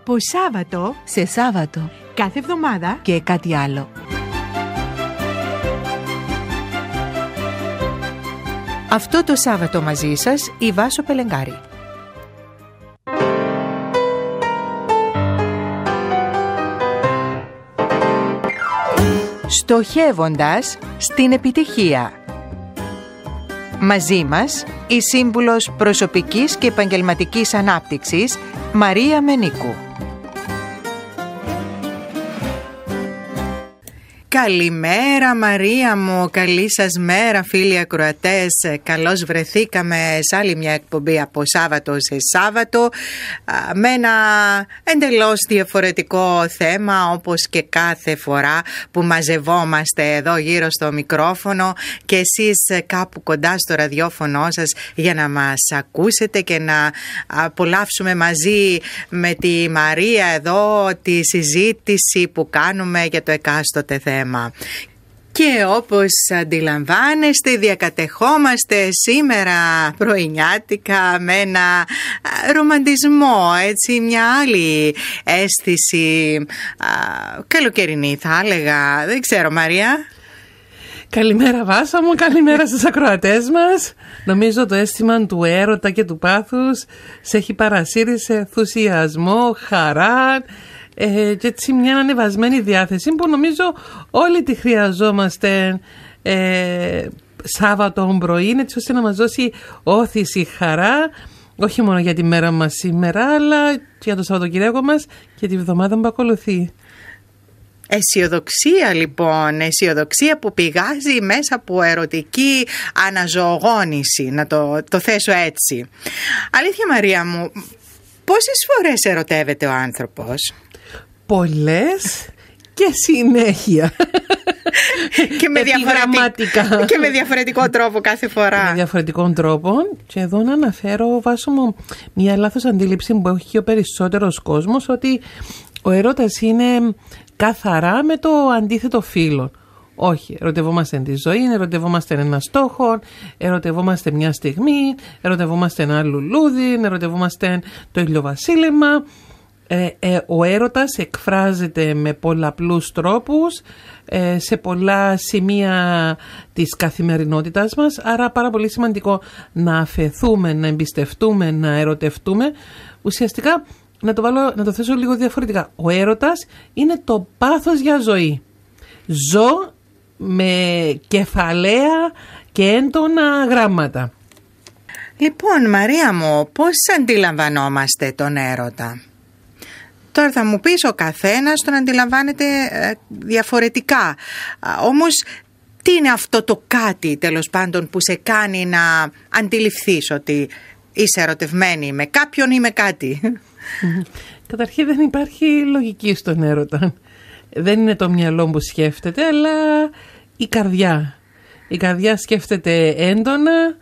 Από Σάββατο σε Σάββατο κάθε εβδομάδα και κάτι άλλο. Αυτό το Σάββατο μαζί σας η Βάσο Πελεγκάρη. Στοχεύοντας στην επιτυχία. Μαζί μας η Σύμβουλος Προσωπικής και Επαγγελματικής Ανάπτυξης Μαρία Μενίκου. Καλημέρα Μαρία μου, καλή σας μέρα φίλοι ακροατές. Καλώς βρεθήκαμε σε άλλη μια εκπομπή από Σάββατο σε Σάββατο Με ένα εντελώς διαφορετικό θέμα όπως και κάθε φορά που μαζευόμαστε εδώ γύρω στο μικρόφωνο. Και εσείς κάπου κοντά στο ραδιόφωνο σας για να μας ακούσετε Και να απολαύσουμε μαζί με τη Μαρία εδώ τη συζήτηση που κάνουμε για το εκάστοτε θέμα και όπως αντιλαμβάνεστε διακατεχόμαστε σήμερα πρωινιάτικα με ένα ρομαντισμό, έτσι μια άλλη αίσθηση α, καλοκαιρινή θα έλεγα. Δεν ξέρω Μαρία. Καλημέρα Βάσα μου, καλημέρα στους ακροατές μας. Νομίζω το αίσθημα του έρωτα και του πάθους σε έχει παρασύρει σε ενθουσιασμό, χαρά, ε, και έτσι μια ανεβασμένη διάθεση που νομίζω όλοι τη χρειαζόμαστε ε, Σάββατο πρωί έτσι ώστε να μας δώσει όθηση χαρά όχι μόνο για τη μέρα μας σήμερα αλλά και για το Σαββατοκυριακό μας και τη βδομάδα που ακολουθεί. Αισιοδοξία λοιπόν, αισιοδοξία που πηγάζει μέσα από ερωτική αναζωογόνηση, να το, το θέσω έτσι. Αλήθεια Μαρία μου, πόσες φορές ερωτεύεται ο άνθρωπος; Πολλές και συνέχεια. και, με διαφορετικό, και με διαφορετικό τρόπο κάθε φορά. με διαφορετικό τρόπο. Και εδώ να αναφέρω, βάσω μου, μια λάθος αντίληψη που έχει ο περισσότερος κόσμος ότι ο ερώτας είναι καθαρά με το αντίθετο φύλλο. Όχι, ερωτευόμαστε τη ζωή, ερωτευόμαστε ένα στόχο, ερωτευόμαστε μια στιγμή, ερωτευόμαστε ένα λουλούδι, ερωτευόμαστε το ηλιοβασίλεμα. Ε, ε, ο έρωτας εκφράζεται με πολλαπλούς τρόπους ε, σε πολλά σημεία της καθημερινότητας μας άρα πάρα πολύ σημαντικό να αφαιθούμε, να εμπιστευτούμε, να ερωτευτούμε. Ουσιαστικά να το, βάλω, να το θέσω λίγο διαφορετικά. Ο έρωτας είναι το πάθος για ζωή. Ζω με κεφαλαία και έντονα γράμματα. Λοιπόν Μαρία μου πώς αντιλαμβανόμαστε τον έρωτα; Τώρα θα μου πεις ο καθένας τον αντιλαμβάνεται ε, διαφορετικά. Όμως τι είναι αυτό το κάτι τέλος πάντων που σε κάνει να αντιληφθείς ότι είσαι ερωτευμένη με κάποιον ή με κάτι; Καταρχήν δεν υπάρχει λογική στον έρωτα. Δεν είναι το μυαλό που σκέφτεται αλλά η καρδιά. Η καρδιά σκέφτεται έντονα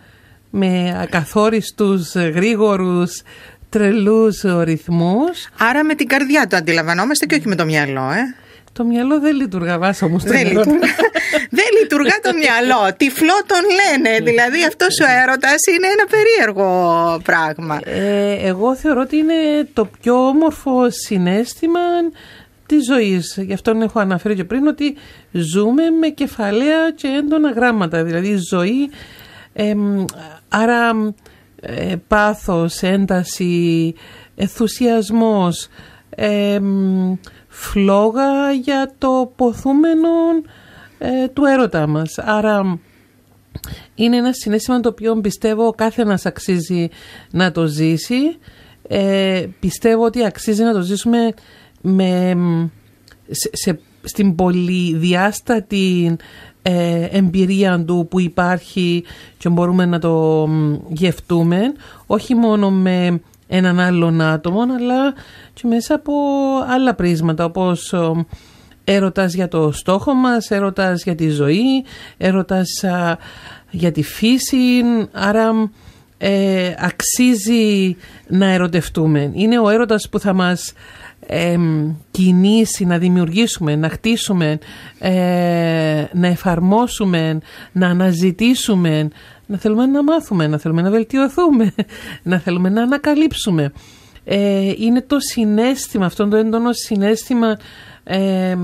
με ακαθόριστους γρήγορους τρελούς ρυθμούς. Άρα με την καρδιά το αντιλαμβανόμαστε και όχι με το μυαλό, ε. Το μυαλό δεν λειτουργά βάσο όμως δεν, λειτουργά, δεν λειτουργά το μυαλό. Τυφλό τον λένε. Δηλαδή αυτός ο έρωτας είναι ένα περίεργο πράγμα. Ε, Εγώ θεωρώ ότι είναι το πιο όμορφο συνέστημα της ζωής. Γι' αυτό έχω αναφέρει και πριν ότι ζούμε με κεφαλαία και έντονα γράμματα. Δηλαδή ζωή ε, Άρα ε, πάθος, ένταση, ενθουσιασμός, ε, φλόγα για το ποθούμενο ε, του έρωτα μας. Άρα είναι ένα συνέστημα το οποίο πιστεύω κάθε ένας αξίζει να το ζήσει. Ε, πιστεύω ότι αξίζει να το ζήσουμε με, σε, στην πολυδιάστατη ε, εμπειρία του που υπάρχει και μπορούμε να το γευτούμε όχι μόνο με έναν άλλον άτομο αλλά και μέσα από άλλα πρίσματα όπως έρωτας για το στόχο μας, έρωτας για τη ζωή, έρωτας για τη φύση, άρα ε, αξίζει να ερωτευτούμε. Είναι ο έρωτας που θα μας ε, κινήσει, να δημιουργήσουμε, να χτίσουμε, ε, να εφαρμόσουμε, να αναζητήσουμε, να θέλουμε να μάθουμε, να θέλουμε να βελτιωθούμε, να θέλουμε να ανακαλύψουμε. ε, είναι το συνέστημα, αυτό το έντονο συνέστημα ε,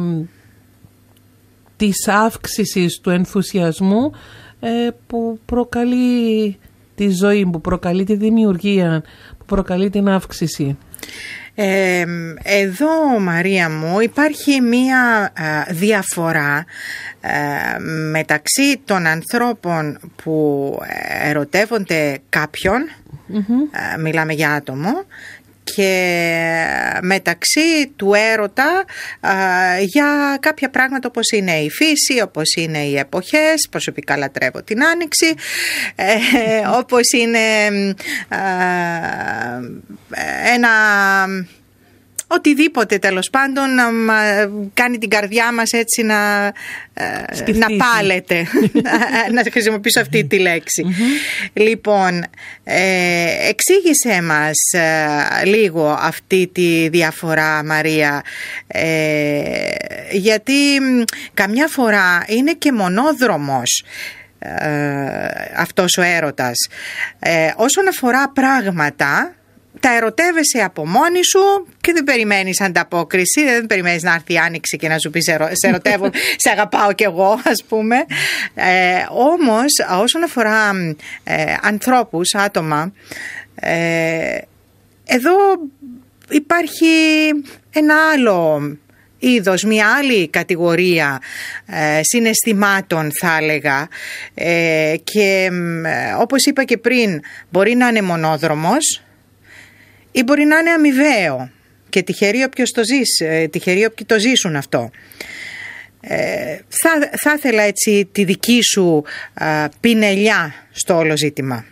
της αύξησης του ενθουσιασμού ε, που προκαλεί τη ζωή, που προκαλεί τη δημιουργία, που προκαλεί την αύξηση. Εδώ Μαρία μου υπάρχει μία διαφορά μεταξύ των ανθρώπων που ερωτεύονται μιλάμε για άτομο και μεταξύ του έρωτα για κάποια πράγματα όπως είναι η φύση, όπως είναι οι εποχές, προσωπικά λατρεύω την Άνοιξη, ε, όπως είναι ένα οτιδήποτε τέλος πάντων να κάνει την καρδιά μας έτσι να, ε, να πάλετε να χρησιμοποιήσω αυτή τη λέξη. Λοιπόν ε, εξήγησε μας ε, λίγο αυτή τη διαφορά Μαρία. Ε, γιατί καμιά φορά είναι και μονόδρομος αυτός ο έρωτας. Όσον αφορά πράγματα τα ερωτεύεσαι από μόνη σου και δεν περιμένεις ανταπόκριση, δεν περιμένεις να έρθει η άνοιξη και να σου πει σε ερωτεύω, σε αγαπάω κι εγώ ας πούμε. Ε, όμως όσον αφορά ε, ανθρώπους, άτομα, ε, εδώ υπάρχει ένα άλλο είδος, μια άλλη κατηγορία ε, συναισθημάτων θα έλεγα ε, και όπως είπα και πριν μπορεί να είναι μονόδρομος ή μπορεί να είναι αμοιβαίο και τυχεροί όποιος το ζεις, ε, τυχεροί όποιοι το ζήσουν αυτό. Ε, θα, θα ήθελα έτσι τη δική σου α, πινελιά στο όλο ζήτημα.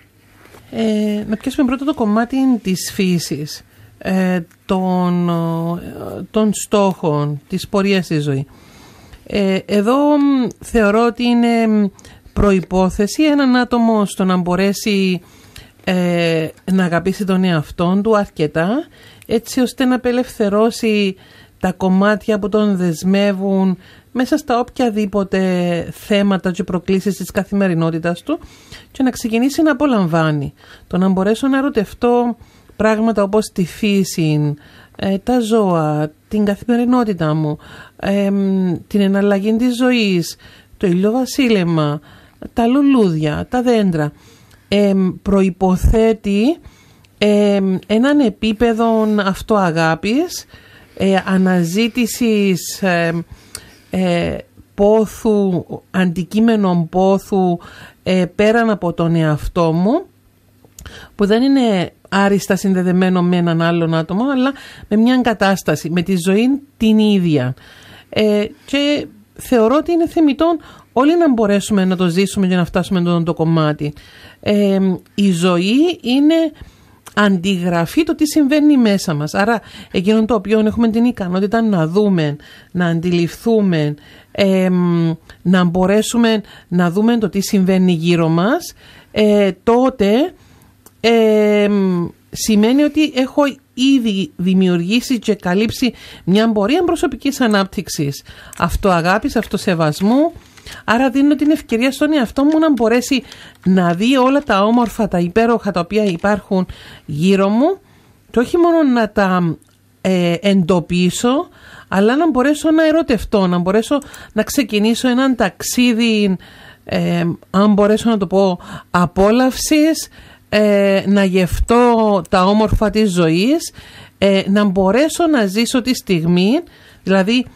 Ε, να πιάσουμε πρώτο το κομμάτι της φύσης, ε, των, των στόχων, της πορείας στη ζωή. Ε, εδώ θεωρώ ότι είναι προϋπόθεση έναν άτομο στο να μπορέσει ε, να αγαπήσει τον εαυτόν του αρκετά έτσι ώστε να απελευθερώσει τα κομμάτια που τον δεσμεύουν μέσα στα οποιαδήποτε θέματα και προκλήσεις της καθημερινότητας του και να ξεκινήσει να απολαμβάνει. Το να μπορέσω να ρωτευτώ πράγματα όπως τη φύση, ε, τα ζώα, την καθημερινότητα μου, ε, την εναλλαγή της ζωής, το ηλιοβασίλεμα, τα λουλούδια, τα δέντρα ε, προϋποθέτει έναν επίπεδο αυτοαγάπης, ε, αναζήτησης ε, πόθου, αντικείμενων πόθου ε, πέραν από τον εαυτό μου που δεν είναι άριστα συνδεδεμένο με έναν άλλον άτομο αλλά με μια κατάσταση, με τη ζωή την ίδια. Ε, και θεωρώ ότι είναι θεμητόν όλοι να μπορέσουμε να το ζήσουμε για να φτάσουμε το, το κομμάτι. Ε, η ζωή είναι αντιγραφή το τι συμβαίνει μέσα μας. Άρα εκείνο το οποίο έχουμε την ικανότητα να δούμε, να αντιληφθούμε, να μπορέσουμε να δούμε το τι συμβαίνει γύρω μας, ε, τότε σημαίνει ότι έχω ήδη δημιουργήσει και καλύψει μια πορεία προσωπικής ανάπτυξης, αυτοαγάπης, αυτοσεβασμού, Άρα δίνω την ευκαιρία στον εαυτό μου να μπορέσει να δει όλα τα όμορφα, τα υπέροχα τα οποία υπάρχουν γύρω μου και όχι μόνο να τα ε, εντοπίσω, αλλά να μπορέσω να ερωτευτώ, να μπορέσω να ξεκινήσω έναν ταξίδι, ε, αν μπορέσω να το πω, απόλαυσης, ε, να γευτώ τα όμορφα της ζωής, ε, να μπορέσω να ζήσω τη στιγμή, δηλαδή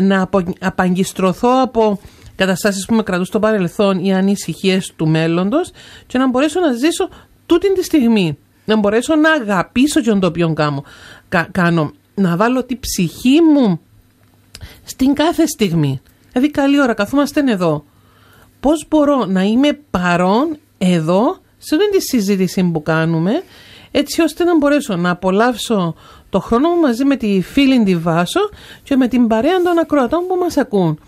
να απαγκιστρωθώ από καταστάσεις που με κρατούν στο παρελθόν ή ανησυχίες του μέλλοντος και να μπορέσω να ζήσω τούτη τη στιγμή. Να μπορέσω να αγαπήσω και το οποίο κάνω. κάνω. Να βάλω τη ψυχή μου στην κάθε στιγμή. Δηλαδή καλή ώρα καθόμαστε εδώ. Πώς μπορώ να είμαι παρόν εδώ σε αυτή τη συζήτηση που κάνουμε έτσι ώστε να μπορέσω να απολαύσω το χρόνο μου μαζί με τη φίλη τη Βάσο και με την παρέα των ακροατών που μας ακούν.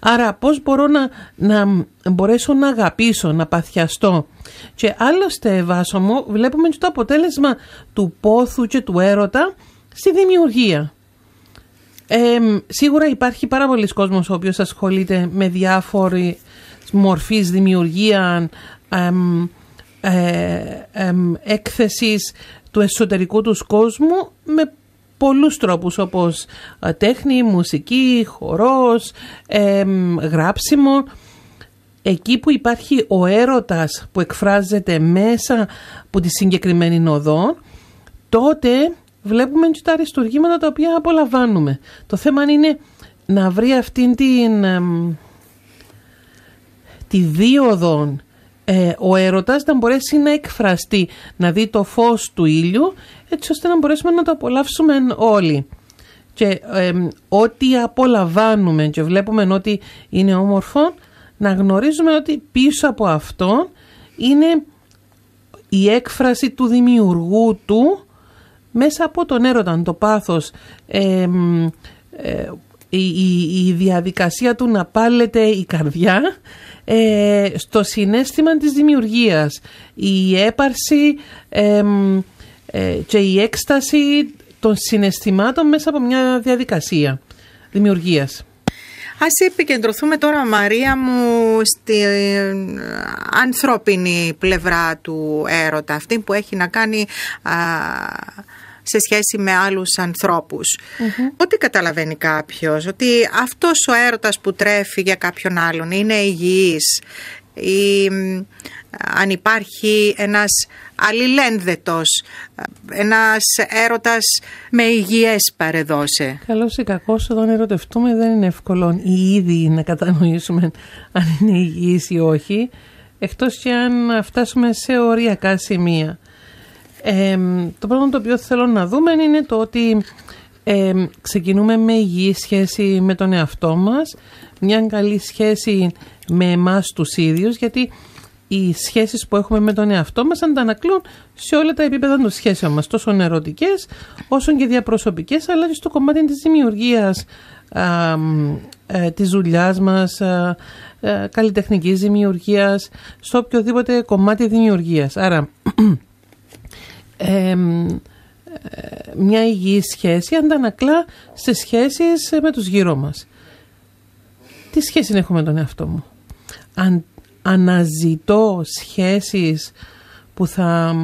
Άρα πώς μπορώ να, να μπορέσω να αγαπήσω, να παθιαστώ; Και άλλωστε Βάσο μου βλέπουμε και το αποτέλεσμα του πόθου και του έρωτα στη δημιουργία. σίγουρα υπάρχει πάρα πολλοί κόσμος ο οποίος ασχολείται με διάφορη μορφής δημιουργία ε, έκθεσης του εσωτερικού τους κόσμου με πολλούς τρόπους όπως ε, τέχνη, μουσική, χορός, γράψιμο. Εκεί που υπάρχει ο έρωτας που εκφράζεται μέσα από τη συγκεκριμένη νοδό, τότε βλέπουμε και τα αριστουργήματα τα οποία απολαμβάνουμε. Το θέμα είναι να βρει αυτήν την τη δίωδο ε, ο έρωτας να μπορέσει να εκφραστεί, να δει το φως του ήλιου έτσι ώστε να μπορέσουμε να το απολαύσουμε όλοι. Και ό,τι απολαμβάνουμε και βλέπουμε ότι είναι όμορφο, να γνωρίζουμε ότι πίσω από αυτό είναι η έκφραση του δημιουργού του μέσα από τον έρωτα, το πάθος, ε, η, η, διαδικασία του να πάλεται η καρδιά ε, στο συνέστημα της δημιουργίας. Η έπαρση ε, και η έκσταση των συναισθημάτων μέσα από μια διαδικασία δημιουργίας. Ας επικεντρωθούμε τώρα Μαρία μου στη ανθρώπινη πλευρά του έρωτα, αυτή που έχει να κάνει σε σχέση με άλλους ανθρώπους. Ό,τι καταλαβαίνει κάποιος, ότι αυτός ο έρωτας που τρέφει για κάποιον άλλον είναι υγιής ή αν υπάρχει ένας αλληλένδετος, ένας έρωτας με υγιές παρεδώσε. Καλώς ή κακώς εδώ να ερωτευτούμε δεν είναι εύκολο ή ήδη να κατανοήσουμε αν είναι υγιής ή όχι, εκτός και αν φτάσουμε σε οριακά σημεία το πρώτο το οποίο θέλω να δούμε είναι το ότι ξεκινούμε με υγιή σχέση με τον εαυτό μας, μια καλή σχέση με εμάς τους ίδιους, γιατί οι σχέσεις που έχουμε με τον εαυτό μας αντανακλούν σε όλα τα επίπεδα των σχέσεων μας, τόσο ερωτικές όσο και διαπροσωπικές, αλλά και στο κομμάτι της δημιουργίας α, ε, της δουλειάς μας, α, ε, καλλιτεχνικής δημιουργίας, στο οποιοδήποτε κομμάτι δημιουργίας. Άρα μια υγιή σχέση αντανακλά σε σχέσεις με τους γύρω μας. Τι σχέση έχω με τον εαυτό μου; Αν αναζητώ σχέσεις που θα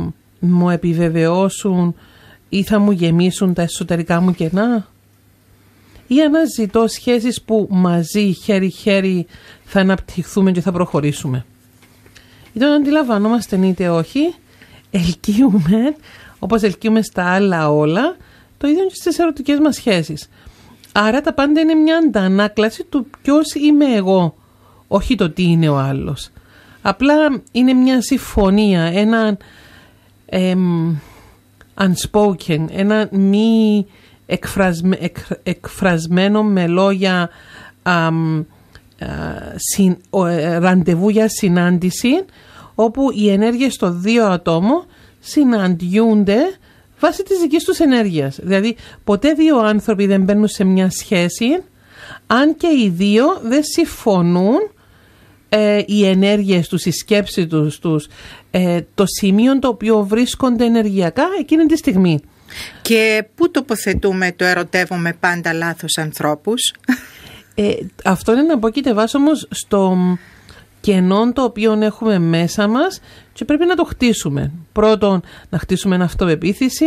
μου επιβεβαιώσουν ή θα μου γεμίσουν τα εσωτερικά μου κενά; Ή αναζητώ σχέσεις που μαζί χέρι-χέρι θα αναπτυχθούμε και θα προχωρήσουμε; Είτε αντιλαμβανόμαστε είτε όχι, ελκύουμε, όπως ελκύουμε στα άλλα όλα, το ίδιο και στις ερωτικές μας σχέσεις. Άρα τα πάντα είναι μια αντανάκλαση του ποιος είμαι εγώ, όχι το τι είναι ο άλλος. Απλά είναι μια συμφωνία, ένα unspoken, ένα μη εκφρασμένο με λόγια ε, ραντεβού για συνάντηση όπου οι ενέργειες των δύο ατόμων συναντιούνται βάσει της δικής τους ενέργειας. Δηλαδή ποτέ δύο άνθρωποι δεν μπαίνουν σε μια σχέση αν και οι δύο δεν συμφωνούν ε, οι ενέργειες τους, οι σκέψεις τους, τους ε, το σημείο το οποίο βρίσκονται ενεργειακά εκείνη τη στιγμή. Και πού τοποθετούμε το ερωτεύομαι πάντα λάθος ανθρώπους; Ε, αυτό είναι να πω και όμως στο κενών το οποίο έχουμε μέσα μας και πρέπει να το χτίσουμε. Πρώτον, να χτίσουμε αυτοπεποίθηση,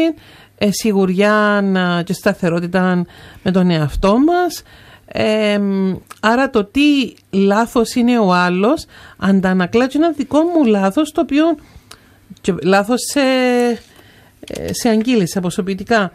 ε, σιγουριά και σταθερότητα με τον εαυτό μας. άρα το τι λάθος είναι ο άλλος αντανακλά και ένα δικό μου λάθος το οποίο και λάθος σε, ε, σε αγγείλεις, προσωπικά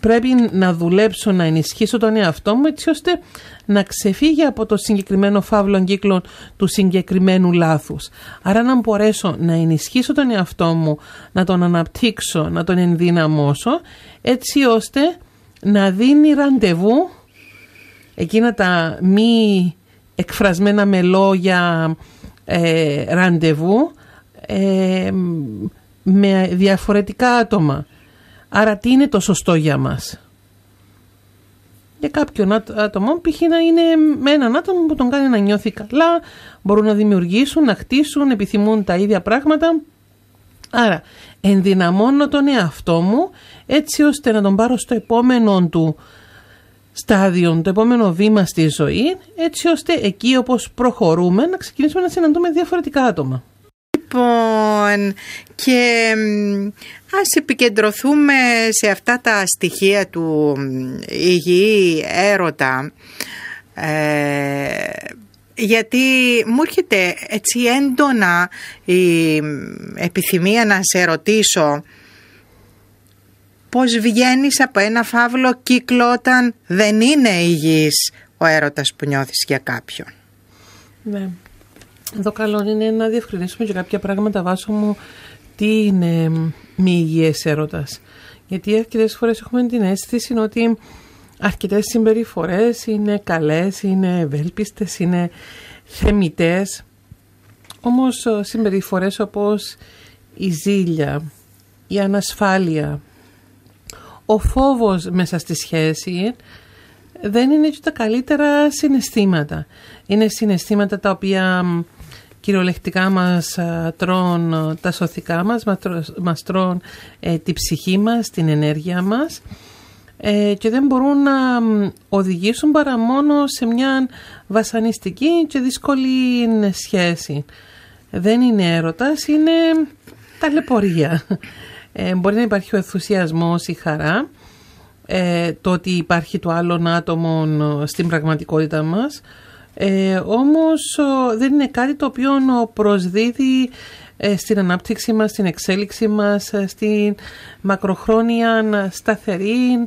πρέπει να δουλέψω, να ενισχύσω τον εαυτό μου έτσι ώστε να ξεφύγει από το συγκεκριμένο φαύλο κύκλο του συγκεκριμένου λάθους. Άρα να μπορέσω να ενισχύσω τον εαυτό μου, να τον αναπτύξω, να τον ενδυναμώσω έτσι ώστε να δίνει ραντεβού εκείνα τα μη εκφρασμένα με λόγια ε, ραντεβού ε, με διαφορετικά άτομα Άρα τι είναι το σωστό για μας; Για κάποιον άτομο π.χ. να είναι με έναν άτομο που τον κάνει να νιώθει καλά, μπορούν να δημιουργήσουν, να χτίσουν, επιθυμούν τα ίδια πράγματα. Άρα ενδυναμώνω τον εαυτό μου έτσι ώστε να τον πάρω στο επόμενο του στάδιο, το επόμενο βήμα στη ζωή, έτσι ώστε εκεί όπως προχωρούμε να ξεκινήσουμε να συναντούμε διαφορετικά άτομα. Λοιπόν, και ας επικεντρωθούμε σε αυτά τα στοιχεία του υγιή έρωτα, ε, γιατί μου έρχεται έτσι έντονα η επιθυμία να σε ρωτήσω πώς βγαίνεις από ένα φαύλο κύκλο όταν δεν είναι υγιής ο έρωτας που νιώθεις για κάποιον; Ναι. Εδώ καλό είναι να διευκρινίσουμε και κάποια πράγματα βάσο μου τι είναι μη υγιές έρωτας. Γιατί αρκετές φορές έχουμε την αίσθηση ότι αρκετές συμπεριφορές είναι καλές, είναι ευέλπιστες, είναι θεμητές. Όμως συμπεριφορές όπως η ζήλια, η ανασφάλεια, ο φόβος μέσα στη σχέση δεν είναι και τα καλύτερα συναισθήματα. Είναι συναισθήματα τα οποία κυριολεκτικά μας τρών τα σωθικά μας, μας τρών ε, τη ψυχή μας, την ενέργεια μας ε, και δεν μπορούν να οδηγήσουν παρά μόνο σε μια βασανιστική και δύσκολη σχέση. Δεν είναι έρωτας, είναι ταλαιπωρία. Ε, μπορεί να υπάρχει ο ενθουσιασμός, η χαρά, ε, το ότι υπάρχει το άλλο άτομο στην πραγματικότητα μας, ε, όμως δεν είναι κάτι το οποίο προσδίδει ε, στην ανάπτυξη μας, στην εξέλιξη μας, ε, στην μακροχρόνια σταθερή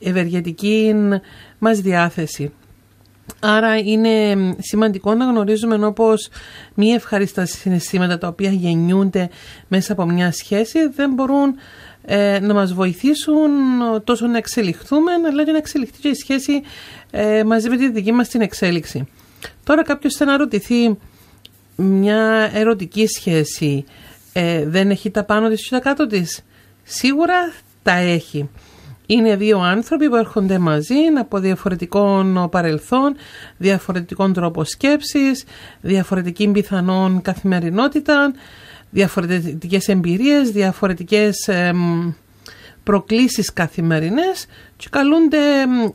ευεργετική μας διάθεση. Άρα είναι σημαντικό να γνωρίζουμε όπως μη ευχαριστά συναισθήματα τα οποία γεννιούνται μέσα από μια σχέση δεν μπορούν ε, να μας βοηθήσουν τόσο να εξελιχθούμε αλλά και να εξελιχθεί και η σχέση ε, μαζί με τη δική μας την εξέλιξη. Τώρα κάποιος θα αναρωτηθεί μια ερωτική σχέση ε, δεν έχει τα πάνω της και τα κάτω της. Σίγουρα τα έχει. Είναι δύο άνθρωποι που έρχονται μαζί από διαφορετικών παρελθόν, διαφορετικών τρόπο σκέψης, διαφορετική πιθανόν καθημερινότητα, διαφορετικές εμπειρίες, διαφορετικές προκλήσεις καθημερινές και καλούνται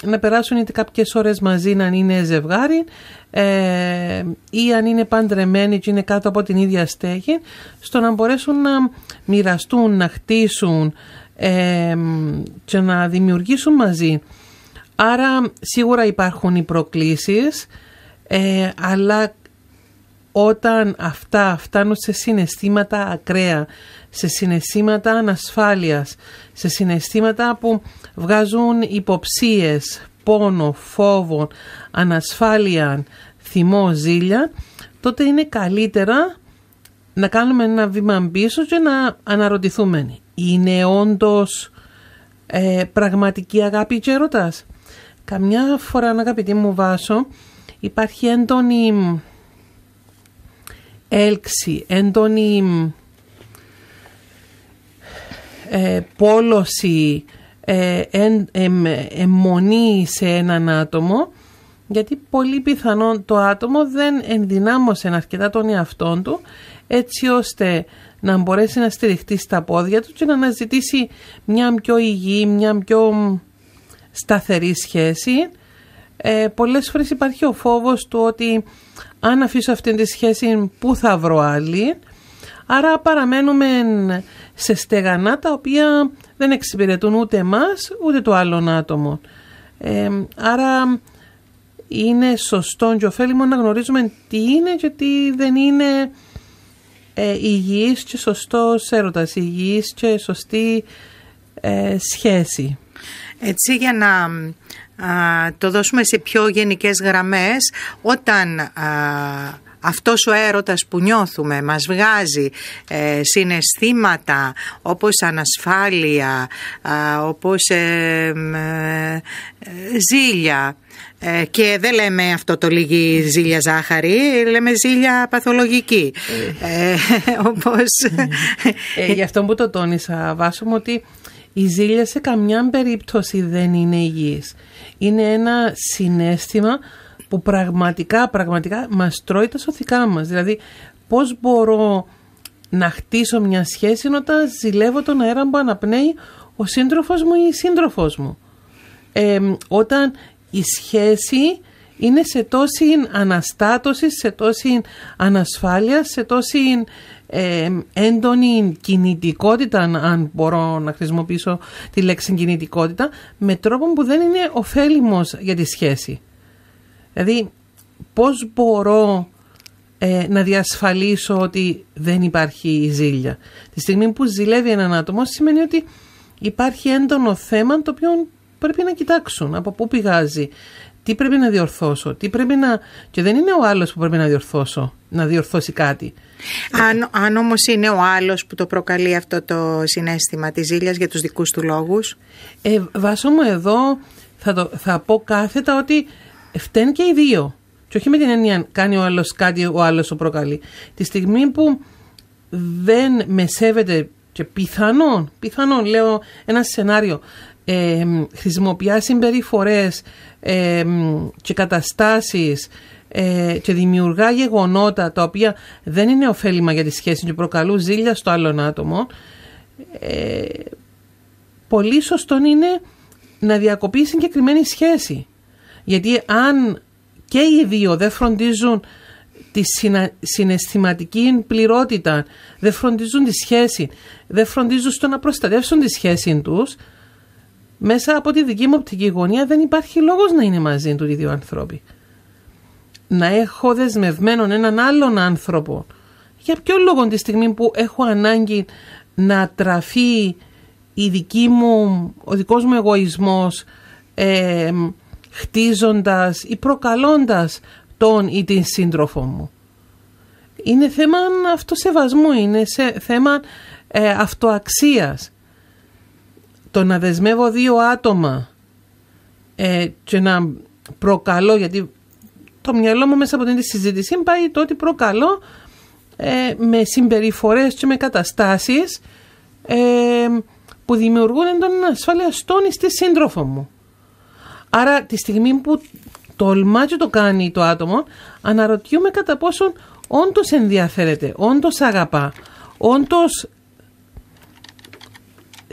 να περάσουν είτε κάποιες ώρες μαζί να είναι ζευγάρι ε, ή αν είναι παντρεμένοι και είναι κάτω από την ίδια στέγη στο να μπορέσουν να μοιραστούν, να χτίσουν και να δημιουργήσουν μαζί. Άρα σίγουρα υπάρχουν οι προκλήσεις, ε, αλλά όταν αυτά φτάνουν σε συναισθήματα ακραία, σε συναισθήματα ανασφάλειας, σε συναισθήματα που βγάζουν υποψίες, πόνο, φόβο, ανασφάλεια, θυμό, ζήλια, τότε είναι καλύτερα να κάνουμε ένα βήμα πίσω και να αναρωτηθούμε είναι όντως ε, πραγματική αγάπη και έρωτας. Καμιά φορά, αγαπητή μου Βάσο, υπάρχει έντονη έλξη, έντονη ε, πόλωση, ε, σε έναν άτομο γιατί πολύ πιθανόν το άτομο δεν ενδυνάμωσε αρκετά τον εαυτό του έτσι ώστε να μπορέσει να στηριχτεί στα πόδια του και να αναζητήσει μια πιο υγιή, μια πιο σταθερή σχέση. Ε, πολλές φορές υπάρχει ο φόβος του ότι αν αφήσω αυτή τη σχέση πού θα βρω άλλη. Άρα παραμένουμε σε στεγανά τα οποία δεν εξυπηρετούν ούτε εμάς ούτε το άλλον άτομο. Ε, άρα είναι σωστό και ωφέλιμο να γνωρίζουμε τι είναι και τι δεν είναι ε, υγιής και σωστός έρωτας, υγιής και σωστή ε, σχέση. Έτσι για να το δώσουμε σε πιο γενικές γραμμές, όταν α, αυτός ο έρωτας που νιώθουμε μας βγάζει ε, συναισθήματα όπως ανασφάλεια, όπως ε, ζήλια, ε, και δεν λέμε αυτό το λίγη ζήλια ζάχαρη, λέμε ζήλια παθολογική. Ε, όπως... Ε, γι' αυτό που το τόνισα, βάσω μου ότι η ζήλια σε καμιά περίπτωση δεν είναι υγιής. Είναι ένα συνέστημα που πραγματικά, πραγματικά μας τρώει τα σωθικά μας. Δηλαδή, πώς μπορώ να χτίσω μια σχέση όταν ζηλεύω τον αέρα που αναπνέει ο σύντροφος μου ή η σύντροφος μου; ε, όταν η σχέση είναι σε τόση αναστάτωσης, σε τόση ανασφάλειας, σε τόση ε, έντονη κινητικότητα, αν μπορώ να χρησιμοποιήσω τη λέξη κινητικότητα, με τρόπο που δεν είναι ωφέλιμος για τη σχέση. Δηλαδή, πώς μπορώ ε, να διασφαλίσω ότι δεν υπάρχει ζήλια. Τη στιγμή που ζηλεύει έναν άτομο σημαίνει ότι υπάρχει έντονο θέμα το οποίο πρέπει να κοιτάξουν από πού πηγάζει, τι πρέπει να διορθώσω, τι πρέπει να... Και δεν είναι ο άλλος που πρέπει να διορθώσω, να διορθώσει κάτι. Αν, αν όμως είναι ο άλλος που το προκαλεί αυτό το συνέστημα της ζήλιας για τους δικούς του λόγους; Ε, βάσο μου εδώ θα, το, θα πω κάθετα ότι φταίνει και οι δύο. Και όχι με την έννοια κάνει ο άλλος κάτι, ο άλλος το προκαλεί. Τη στιγμή που δεν με σέβεται και πιθανόν, πιθανόν λέω ένα σενάριο, ε, χρησιμοποιά συμπεριφορές ε, και καταστάσεις ε, και δημιουργά γεγονότα τα οποία δεν είναι ωφέλιμα για τη σχέση και προκαλούν ζήλια στο άλλον άτομο, ε, πολύ σωστό είναι να διακοπεί συγκεκριμένη σχέση. Γιατί αν και οι δύο δεν φροντίζουν τη συναισθηματική πληρότητα, δεν φροντίζουν τη σχέση, δεν φροντίζουν στο να προστατεύσουν τη σχέση τους, μέσα από τη δική μου οπτική γωνία δεν υπάρχει λόγος να είναι μαζί του οι δύο άνθρωποι. Να έχω δεσμευμένον έναν άλλον άνθρωπο. Για ποιο λόγο τη στιγμή που έχω ανάγκη να τραφεί η δική μου, ο δικός μου εγωισμός ε, χτίζοντας ή προκαλώντας τον ή την σύντροφο μου. Είναι θέμα αυτοσεβασμού, είναι σε, θέμα ε, αυτοαξίας. Το να δεσμεύω δύο άτομα ε, και να προκαλώ, γιατί το μυαλό μου μέσα από την συζήτηση πάει το ότι προκαλώ ε, με συμπεριφορές και με καταστάσεις ε, που δημιουργούν έντονη ασφάλεια στον ή στη σύντροφο μου. Άρα τη στιγμή που τολμά και το κάνει το άτομο, αναρωτιούμε κατά πόσον όντως ενδιαφέρεται, όντως αγαπά, όντως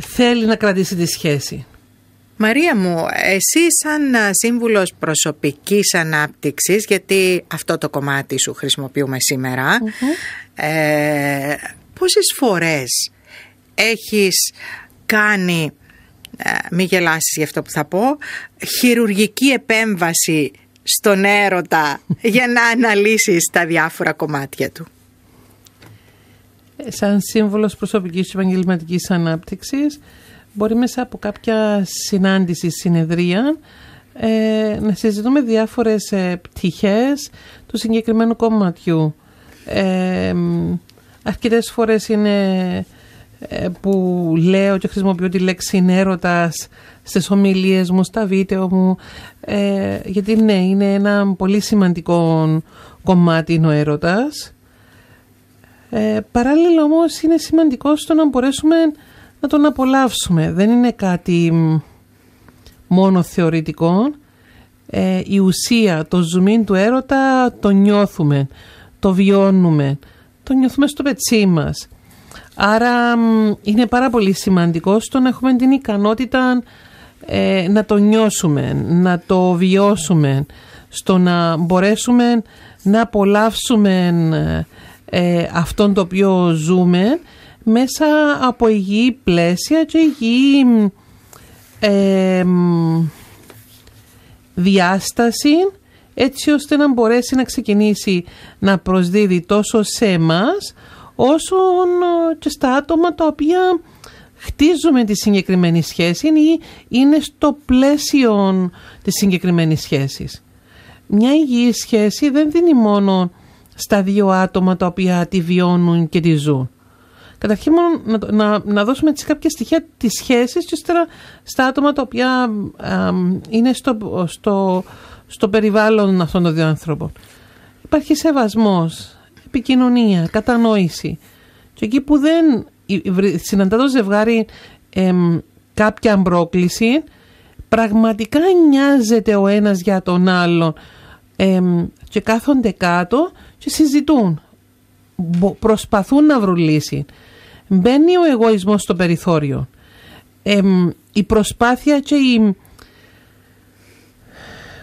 θέλει να κρατήσει τη σχέση. Μαρία μου, εσύ σαν σύμβουλος προσωπικής ανάπτυξης, γιατί αυτό το κομμάτι σου χρησιμοποιούμε σήμερα, ε, πόσες φορές έχεις κάνει ε, μη γελάσεις για αυτό που θα πω, χειρουργική επέμβαση στον έρωτα για να αναλύσεις τα διάφορα κομμάτια του; Ε, σαν σύμβολος προσωπικής και επαγγελματικής ανάπτυξης μπορεί μέσα από κάποια συνάντηση, συνεδρία ε, να συζητούμε διάφορες ε, πτυχές του συγκεκριμένου κομματιού. Ε, αρκετές φορές είναι ε, που λέω και χρησιμοποιώ τη λέξη έρωτας στις ομιλίες μου, στα βίντεο μου ε, γιατί ναι, είναι ένα πολύ σημαντικό κομμάτι ο έρωτας ε, παράλληλα όμως είναι σημαντικό στο να μπορέσουμε να τον απολαύσουμε. Δεν είναι κάτι μόνο θεωρητικό. Ε, η ουσία, το ζουμί του έρωτα το νιώθουμε, το βιώνουμε το νιώθουμε στο πετσί μας. Άρα είναι πάρα πολύ σημαντικό στο να έχουμε την ικανότητα ε, να το νιώσουμε, να το βιώσουμε, στο να μπορέσουμε να απολαύσουμε ε, αυτόν το οποίο ζούμε μέσα από υγιή πλαίσια και υγιή ε, διάσταση έτσι ώστε να μπορέσει να ξεκινήσει να προσδίδει τόσο σε εμάς όσο ε, και στα άτομα τα οποία χτίζουμε τη συγκεκριμένη σχέση ή είναι στο πλαίσιο της συγκεκριμένης σχέσης. Μια υγιή σχέση δεν δίνει μόνο στα δύο άτομα τα οποία τη βιώνουν και τη ζουν. Καταρχήν μόνο να, να, να δώσουμε τις κάποια στοιχεία της σχέσης και ύστερα στα άτομα τα οποία είναι στο, στο, στο περιβάλλον αυτών των δύο ανθρώπων. Υπάρχει σεβασμός, επικοινωνία, κατανόηση. Και εκεί που δεν συναντά το ζευγάρι κάποια πρόκληση, πραγματικά νοιάζεται ο ένας για τον άλλον και κάθονται κάτω και συζητούν. Προσπαθούν να βρουν λύση. Μπαίνει ο εγωισμός στο περιθώριο. η προσπάθεια και η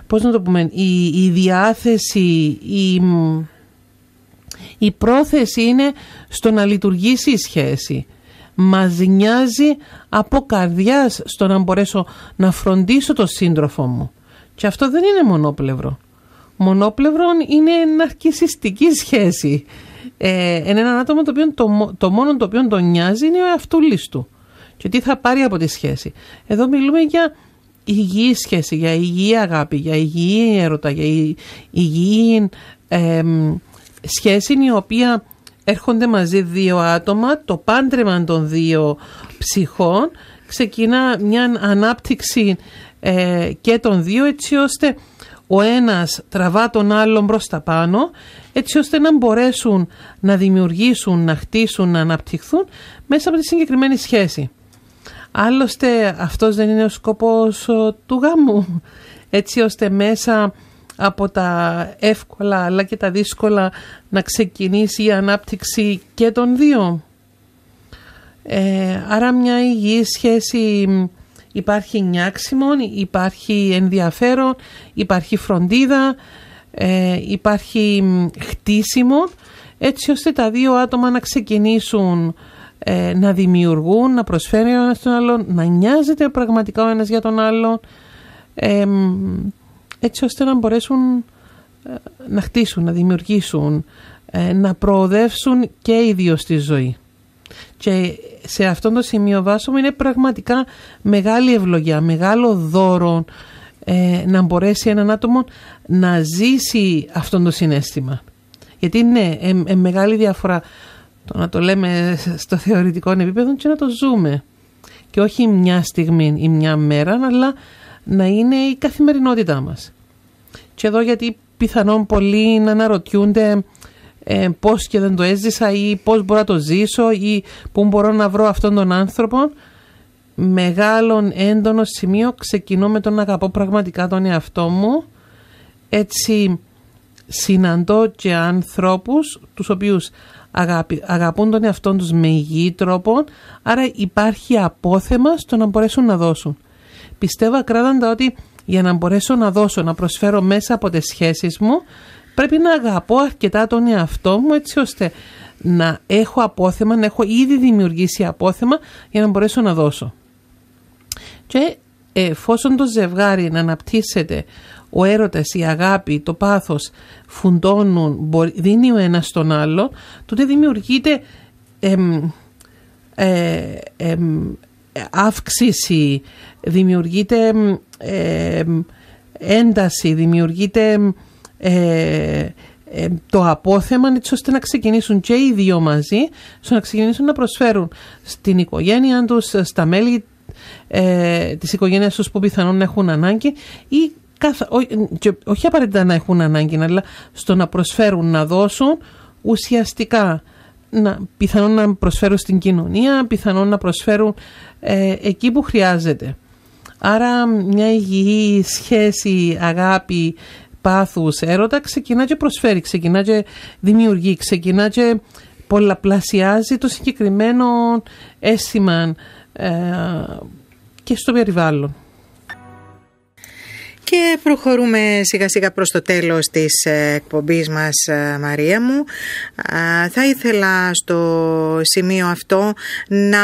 πώς να το πούμε, η, η διάθεση, η, η πρόθεση είναι στο να λειτουργήσει η σχέση. Μας νοιάζει από καρδιάς στο να μπορέσω να φροντίσω το σύντροφο μου. Και αυτό δεν είναι μονόπλευρο. Μονόπλευρο είναι ναρκισιστική σχέση. Ε, είναι ένα άτομο το, οποίο το, το μόνο το οποίο τον νοιάζει είναι ο αυτούλης του. Και τι θα πάρει από τη σχέση. Εδώ μιλούμε για υγιή σχέση, για υγιή αγάπη, για υγιή έρωτα, για υγιή ε, σχέση η οποία έρχονται μαζί δύο άτομα, το πάντρεμα των δύο ψυχών ξεκινά μια ανάπτυξη ε, και των δύο έτσι ώστε ο ένας τραβά τον άλλον προς τα πάνω έτσι ώστε να μπορέσουν να δημιουργήσουν, να χτίσουν, να αναπτυχθούν μέσα από τη συγκεκριμένη σχέση. Άλλωστε αυτός δεν είναι ο σκοπός του γάμου έτσι ώστε μέσα από τα εύκολα αλλά και τα δύσκολα να ξεκινήσει η ανάπτυξη και των δύο. Ε, άρα μια υγιή σχέση υπάρχει νιάξιμο, υπάρχει ενδιαφέρον, υπάρχει φροντίδα, ε, υπάρχει χτίσιμο έτσι ώστε τα δύο άτομα να ξεκινήσουν ε, να δημιουργούν, να προσφέρει ο ένας τον άλλον, να νοιάζεται πραγματικά ο ένας για τον άλλον έτσι ώστε να μπορέσουν ε, να χτίσουν, να δημιουργήσουν, ε, να προοδεύσουν και οι δύο στη ζωή. Και σε αυτό το σημείο βάσο είναι πραγματικά μεγάλη ευλογία, μεγάλο δώρο ε, να μπορέσει έναν άτομο να ζήσει αυτό το συνέστημα. Γιατί είναι ε, μεγάλη διαφορά το να το λέμε στο θεωρητικό επίπεδο και να το ζούμε. Και όχι μια στιγμή ή μια μέρα, αλλά να είναι η καθημερινότητά μας. Και εδώ γιατί πιθανόν πολλοί να αναρωτιούνται ε, πώς και δεν το έζησα ή πώς μπορώ να το ζήσω ή πού μπορώ να βρω αυτόν τον άνθρωπο. Μεγάλον έντονο σημείο ξεκινώ με τον αγαπώ πραγματικά τον εαυτό μου. Έτσι συναντώ και ανθρώπους τους οποίους αγαπούν τον εαυτό τους με υγιή τρόπο άρα υπάρχει απόθεμα στο να μπορέσουν να δώσουν. Πιστεύω ακράδαντα ότι για να μπορέσω να δώσω, να προσφέρω μέσα από τις σχέσεις μου πρέπει να αγαπώ αρκετά τον εαυτό μου έτσι ώστε να έχω απόθεμα, να έχω ήδη δημιουργήσει απόθεμα για να μπορέσω να δώσω. Και εφόσον το ζευγάρι να αναπτύσσεται ο έρωτας, η αγάπη, το πάθος φουντώνουν, δίνει ο ένας στον άλλο, τότε δημιουργείται ε, αύξηση, δημιουργείται ένταση, δημιουργείται ε, το απόθεμα έτσι ώστε να ξεκινήσουν και οι δύο μαζί στο να ξεκινήσουν να προσφέρουν στην οικογένεια τους, στα μέλη ε, της οικογένειας τους που πιθανόν έχουν ανάγκη ή καθ, όχι απαραίτητα να έχουν ανάγκη αλλά στο να προσφέρουν, να δώσουν ουσιαστικά να, πιθανόν να προσφέρουν στην κοινωνία, πιθανόν να προσφέρουν ε, εκεί που χρειάζεται. Άρα μια υγιή σχέση, αγάπη, πάθους, έρωτα ξεκινά και προσφέρει, ξεκινά και δημιουργεί, ξεκινά και πολλαπλασιάζει το συγκεκριμένο αίσθημα ε, και στο περιβάλλον. Και προχωρούμε σιγά σιγά προς το τέλος της ε, εκπομπής μας ε, Μαρία μου. Θα ήθελα στο σημείο αυτό να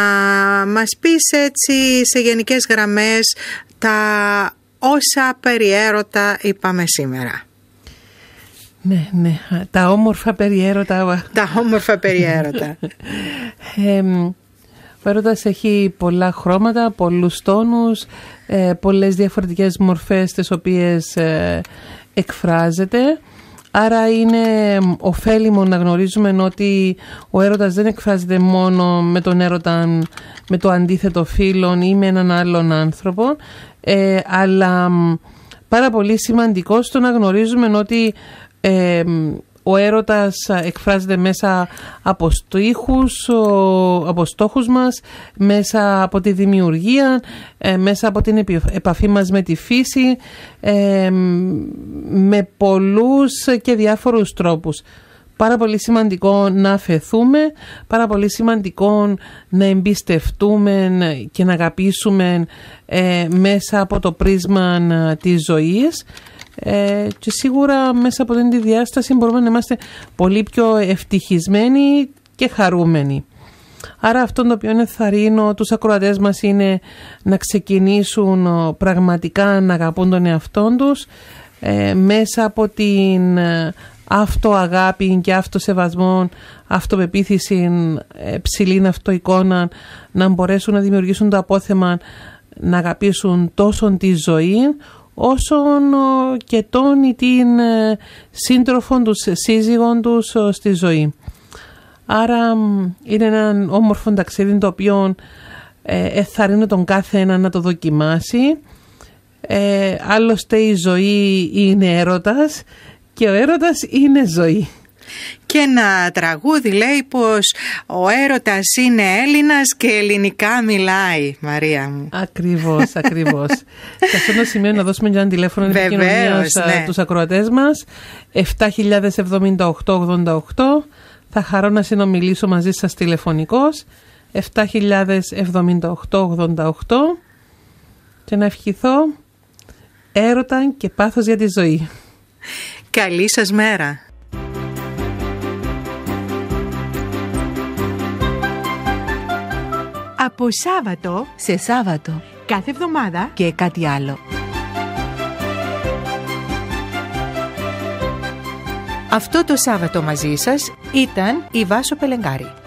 μας πεις έτσι σε γενικές γραμμές τα όσα περιέρωτα είπαμε σήμερα. Ναι, ναι, τα όμορφα περιέρωτα. Τα όμορφα περιέρωτα. Ο έρωτας έχει πολλά χρώματα, πολλούς τόνους, ε, πολλές διαφορετικές μορφές τις οποίες ε, εκφράζεται. Άρα είναι ωφέλιμο να γνωρίζουμε ότι ο έρωτας δεν εκφράζεται μόνο με τον έρωτα με το αντίθετο φίλο ή με έναν άλλον άνθρωπο, ε, αλλά πάρα πολύ σημαντικό στο να γνωρίζουμε ότι ε, ο έρωτας εκφράζεται μέσα από στοίχους, από στόχους μας, μέσα από τη δημιουργία, ε, μέσα από την επαφή μας με τη φύση, ε, με πολλούς και διάφορους τρόπους. Πάρα πολύ σημαντικό να αφαιθούμε, πάρα πολύ σημαντικό να εμπιστευτούμε και να αγαπήσουμε ε, μέσα από το πρίσμα της ζωής ε, και σίγουρα μέσα από την τη διάσταση μπορούμε να είμαστε πολύ πιο ευτυχισμένοι και χαρούμενοι. Άρα αυτό το οποίο ενθαρρύνω τους ακροατές μας είναι να ξεκινήσουν πραγματικά να αγαπούν τον εαυτό τους ε, μέσα από την ε, αυτοαγάπη και αυτοσεβασμό, αυτοπεποίθηση, ε, ψηλή αυτοεικόνα, να μπορέσουν να δημιουργήσουν το απόθεμα να αγαπήσουν τόσο τη ζωή όσο και τον ή την σύντροφο τους, σύζυγον τους στη ζωή. Άρα είναι ένα όμορφο ταξίδι το οποίο ε, εθαρρύνω τον κάθε ένα να το δοκιμάσει. Ε, άλλωστε η ζωή είναι έρωτας και ο έρωτας είναι ζωή. Και ένα τραγούδι λέει πως ο έρωτας είναι Έλληνας και ελληνικά μιλάει, Μαρία μου. Ακριβώς, ακριβώς. και αυτό το σημείο να δώσουμε ένα τηλέφωνο επικοινωνίας ναι. τους ακροατές μας 707888 θα χαρώ να συνομιλήσω μαζί σας τηλεφωνικώς 7078-88 και να ευχηθώ έρωτα και πάθος για τη ζωή. Καλή σας μέρα. Από Σάββατο σε Σάββατο κάθε εβδομάδα και κάτι άλλο. Αυτό το Σάββατο μαζί σας ήταν η Βάσο Πελεγκάρη.